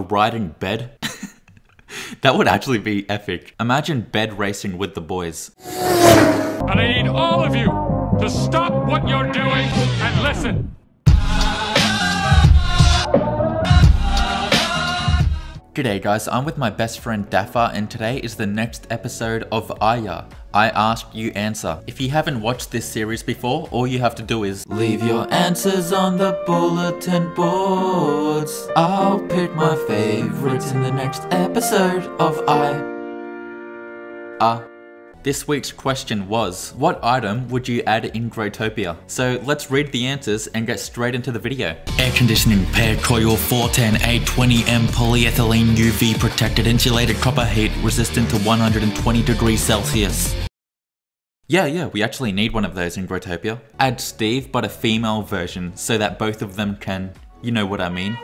Riding bed? that would actually be epic. Imagine bed racing with the boys. And I need all of you to stop what you're doing and listen. G'day guys, I'm with my best friend Dafa and today is the next episode of IAYA. I ask, you answer. If you haven't watched this series before, all you have to do is Leave your answers on the bulletin boards. I'll pick my favorites in the next episode of I. Ah. This week's question was, what item would you add in Growtopia? So let's read the answers and get straight into the video. Air conditioning, pair coil 410 A20M polyethylene UV protected insulated copper heat resistant to 120 degrees Celsius. Yeah, yeah, we actually need one of those in Growtopia. Add Steve, but a female version, so that both of them can, you know what I mean.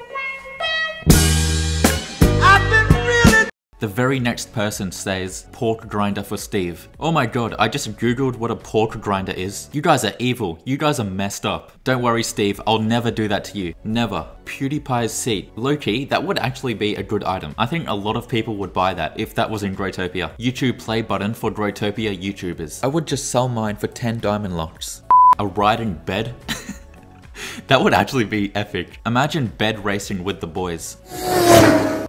The very next person says pork grinder for Steve. Oh my god, I just googled what a pork grinder is. You guys are evil. You guys are messed up. Don't worry Steve, I'll never do that to you. Never. PewDiePie's seat. Low-key, that would actually be a good item. I think a lot of people would buy that if that was in Growtopia. YouTube play button for Growtopia YouTubers. I would just sell mine for 10 diamond locks. A riding bed? that would actually be epic. Imagine bed racing with the boys.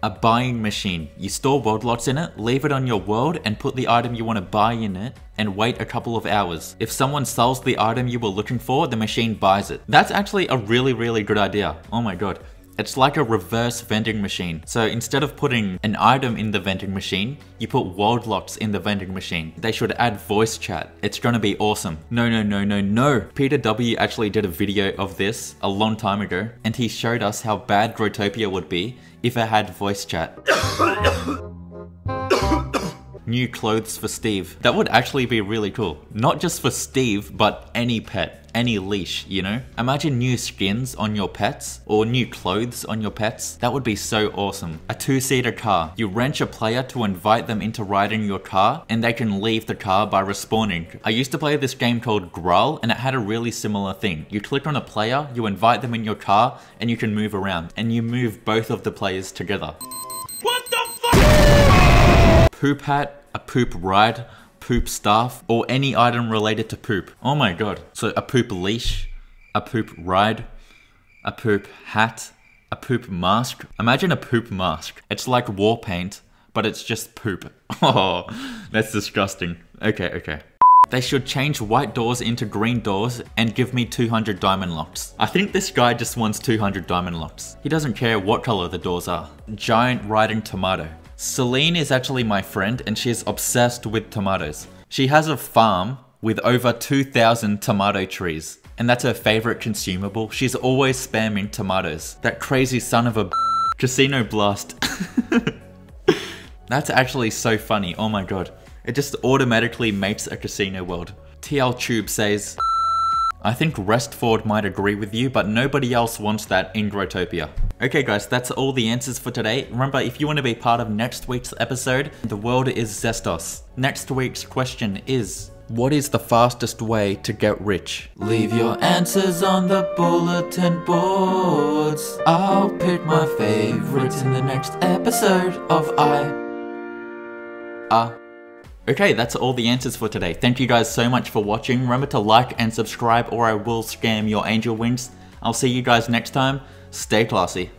A buying machine. You store world lots in it, leave it on your world, and put the item you want to buy in it, and wait a couple of hours. If someone sells the item you were looking for, the machine buys it. That's actually a really, really good idea. Oh my god. It's like a reverse vending machine. So instead of putting an item in the vending machine, you put world lots in the vending machine. They should add voice chat. It's gonna be awesome. No, no, no, no, no. Peter W actually did a video of this a long time ago, and he showed us how bad Growtopia would be if it had voice chat. New clothes for Steve. That would actually be really cool. Not just for Steve, but any pet any leash, you know? Imagine new skins on your pets or new clothes on your pets. That would be so awesome. A two-seater car. You rent a player to invite them into riding your car and they can leave the car by respawning. I used to play this game called Graal and it had a really similar thing. You click on a player, you invite them in your car and you can move around and you move both of the players together. Poop hat, a poop ride, poop staff, or any item related to poop. Oh my god. So a poop leash, a poop ride, a poop hat, a poop mask. Imagine a poop mask. It's like war paint, but it's just poop. Oh, that's disgusting. Okay, okay. They should change white doors into green doors and give me 200 diamond locks. I think this guy just wants 200 diamond locks. He doesn't care what color the doors are. Giant riding tomato. Celine is actually my friend and she's obsessed with tomatoes. She has a farm with over 2,000 tomato trees. And that's her favorite consumable. She's always spamming tomatoes. That crazy son of a Casino Blast. that's actually so funny. Oh my god. It just automatically makes a casino world. TL Tube says, I think Restford might agree with you, but nobody else wants that in Growtopia. Okay guys, that's all the answers for today. Remember, if you want to be part of next week's episode, the world is Zestos. Next week's question is, what is the fastest way to get rich? Leave your answers on the bulletin boards. I'll pick my favorites in the next episode of I. Ah. Okay, that's all the answers for today. Thank you guys so much for watching. Remember to like and subscribe or I will scam your angel wings. I'll see you guys next time. Stay classy.